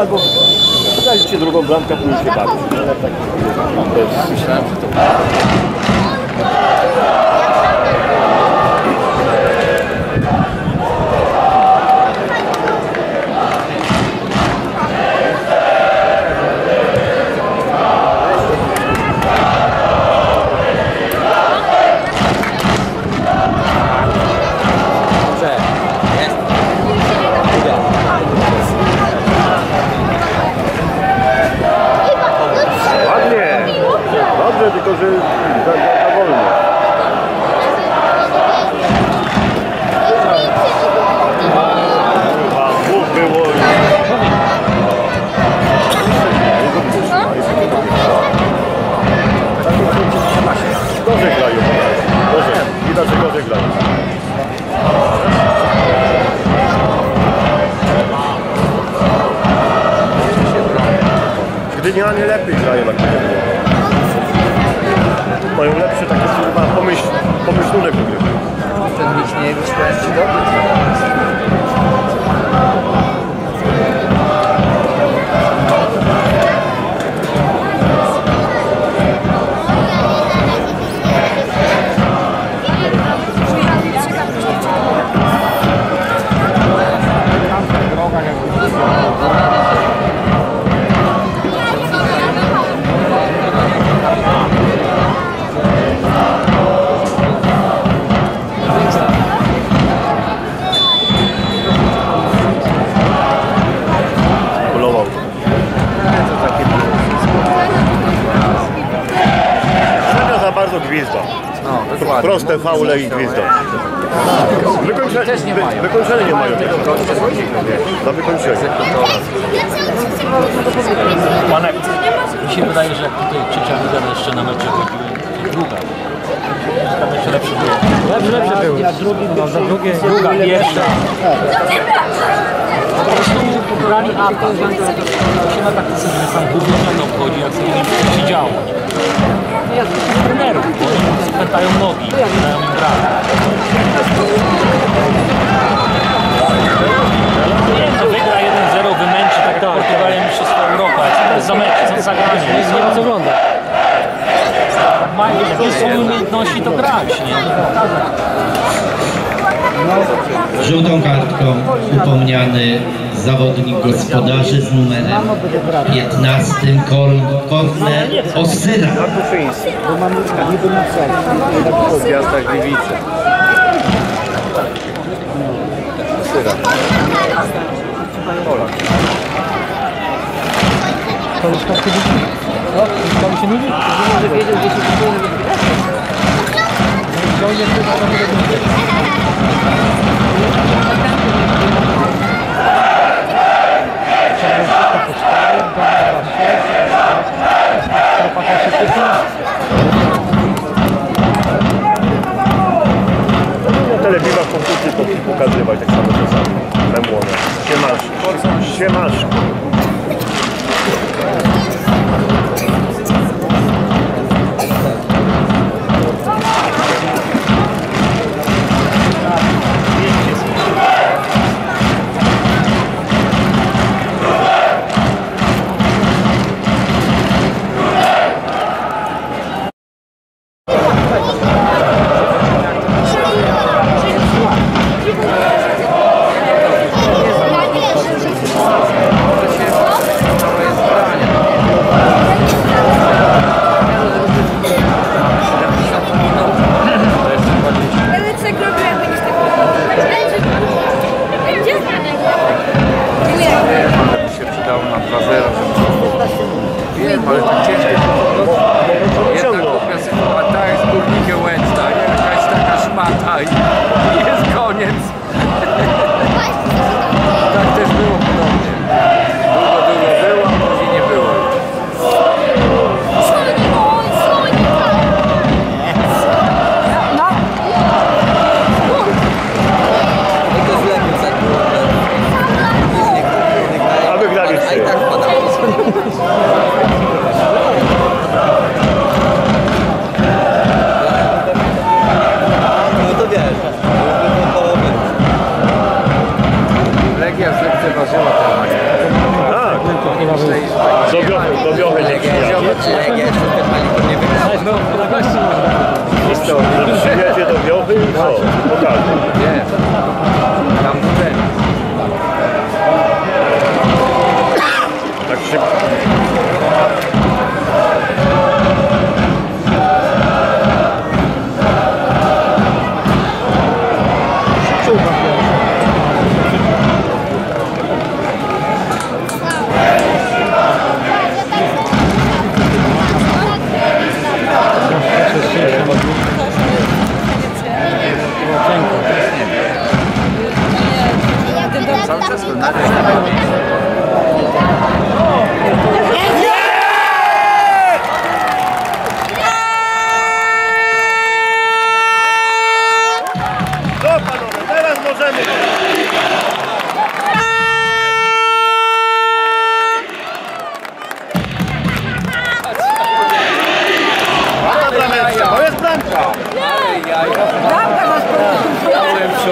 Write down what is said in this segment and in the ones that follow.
albo dajcie drugą bramkę, później się bawić. Myślałem, że to Gdynianie lepiej grają jak Gdynia. Mają lepsze takie chyba pomyśl, pomyślunek do gry. Ten Michniewicz powiem Ci dobry. Faule i gwizda. Wykończenie, Też nie wy, mają. wykończenie nie mają. Za wykończenie. Panek, mi się wydaje, że jak tutaj trzecia liga jeszcze na mecze chodziły, to druga. Tam jeszcze lepsze było. Lepsze, lepsze były. Na drugim, no, za drugie, druga, pierwsza. Po prostu brali atak. się na taktyce, że tam gówniania to obchodzi, jak sobie nie się działo. No ja z trenerów, bo oni spętają nogi, dają im brak. Nie, to wygra 1-0, wymęczy tak jak Portugalia Mistrzostwa Europy, ale co to za mecz, co za granie? Nie ma co oglądać. Mają takie są umiejętności to grać, nie? Żółtą kartką upomniany zawodnik gospodarzy z numerem 15 Kor- Korner Osyra. Martuszyński. W gwiazdach Gliwice. Na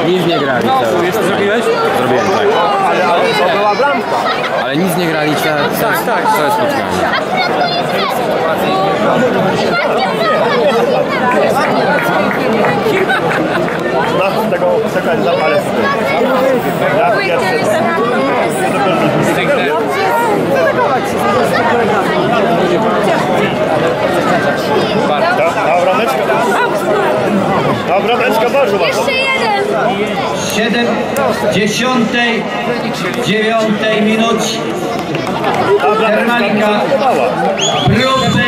Nic nie grali cały. Co zrobiłeś? Zrobiłem tak. Ale, ale to była bramka. Ale nic nie grali całe, tak, tak. całe spotkanie. Masz tego, czekaj, zapalę sobie. Ja pierwszy. Ta, 79 minucie Ta brameczka mi Germanika. się podobała. Próby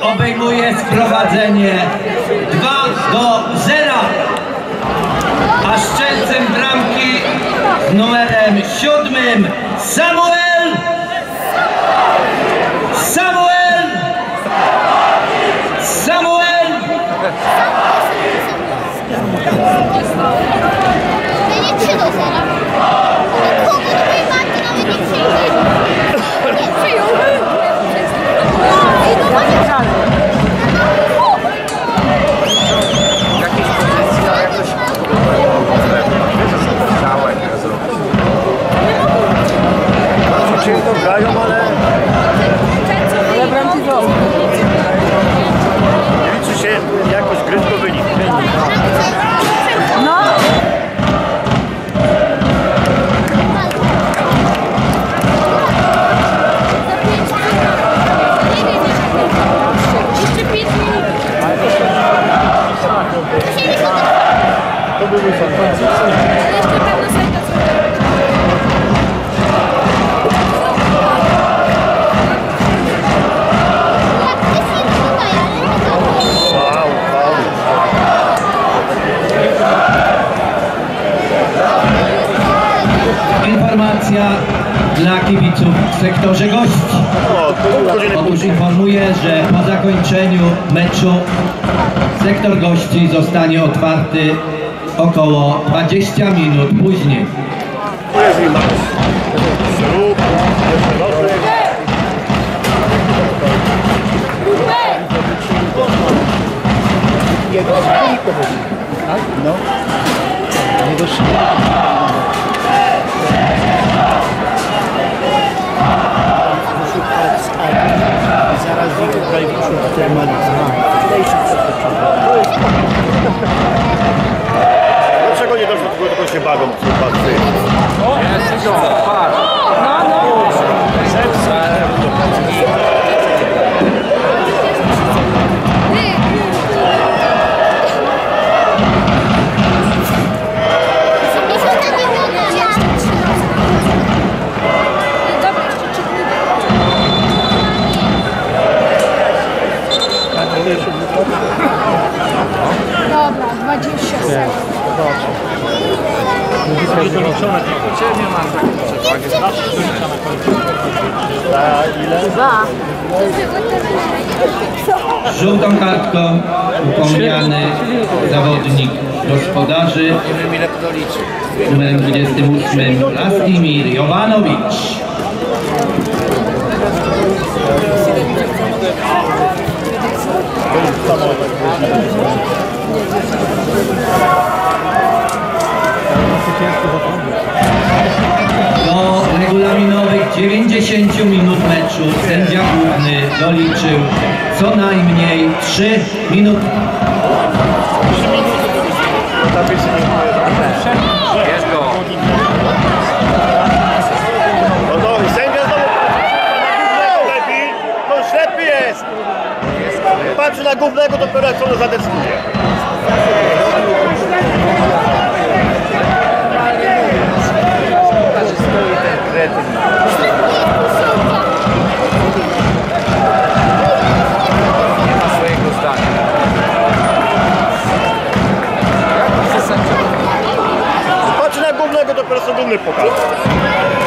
obejmuje sprowadzenie 2 do 0. A szczelcem bramki z numerem 7 Samuel Samuel Cięto grają, ale liczy się jakoś sektor gości zostanie otwarty około 20 minut później. Jest i zaraz ich tutaj wśród temat relationships. 27. Za. Żółtą kartką upomniany zawodnik gospodarzy numerem 28 Laskimir Jovanowicz. 90 minut meczu sędzia główny doliczył co najmniej 3 minuty. No jest go. No no. Patrzy na głównego dopiero jak on zadecyduje. Że stoi ten kretyn. Głównego dopiero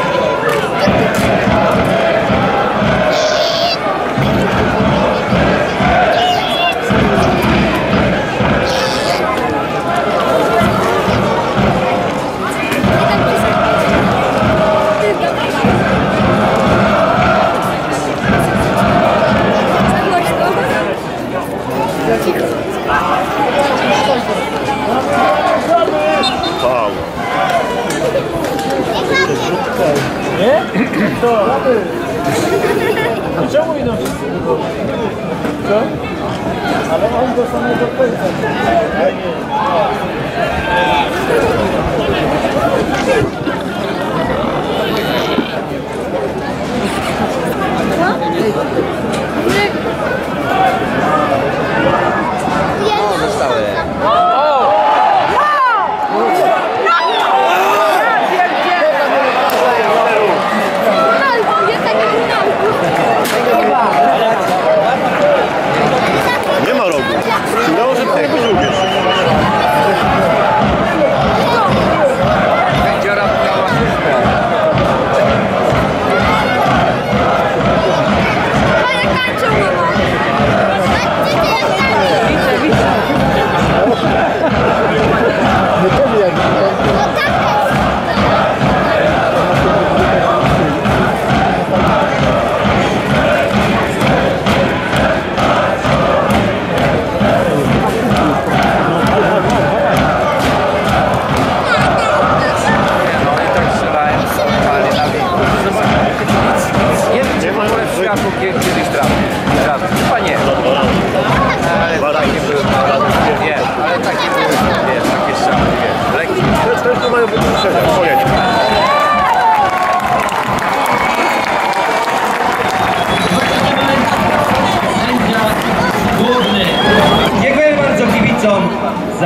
예? 저 저거 이놈 저? 알아봐 한거 써내 덮어 있어 어? 어, 멋있다 왜?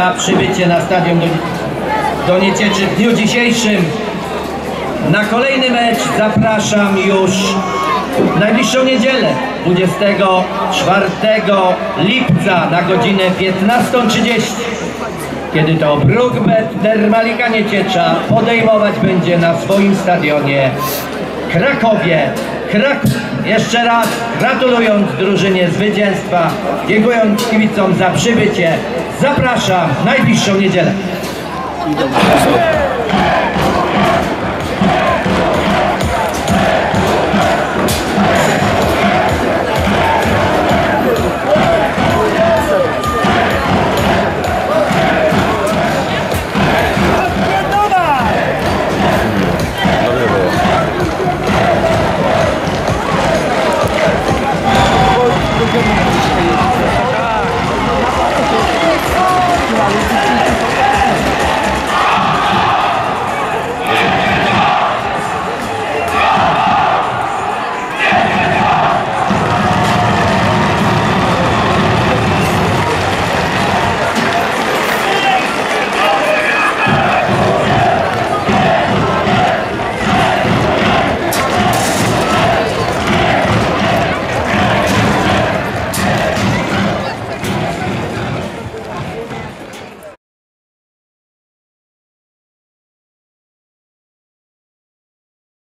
Za przybycie na stadion do, do Niecieczy w dniu dzisiejszym. Na kolejny mecz zapraszam już w najbliższą niedzielę 24 lipca na godzinę 15.30 kiedy to Brugbet Dermalika Nieciecza podejmować będzie na swoim stadionie Krakowie. Kraków. Jeszcze raz gratulując drużynie zwycięstwa, dziękując kibicom za przybycie, zapraszam najbliższą niedzielę.